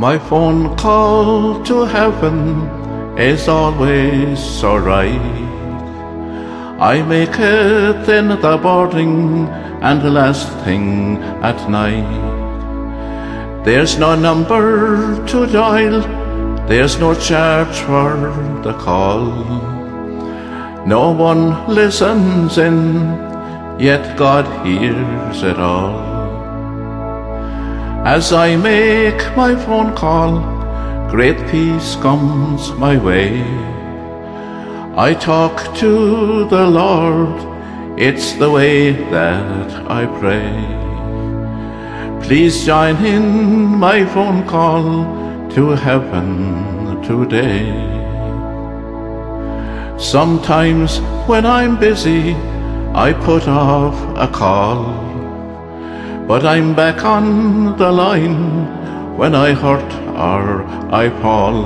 My phone call to heaven is always alright. I make it in the morning and the last thing at night. There's no number to dial, there's no charge for the call. No one listens in, yet God hears it all. As I make my phone call, great peace comes my way. I talk to the Lord, it's the way that I pray. Please join in my phone call to heaven today. Sometimes when I'm busy, I put off a call, but I'm back on the line when I hurt or I fall.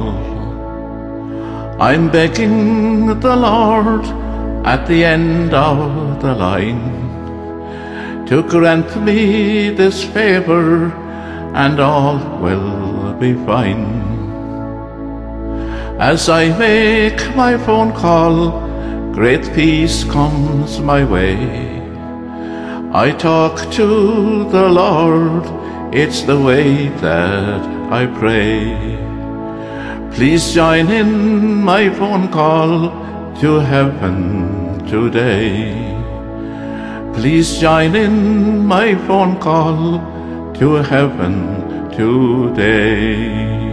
I'm begging the Lord at the end of the line to grant me this favor and all will be fine. As I make my phone call, great peace comes my way. I talk to the Lord, it's the way that I pray. Please join in my phone call to heaven today. Please join in my phone call to heaven today.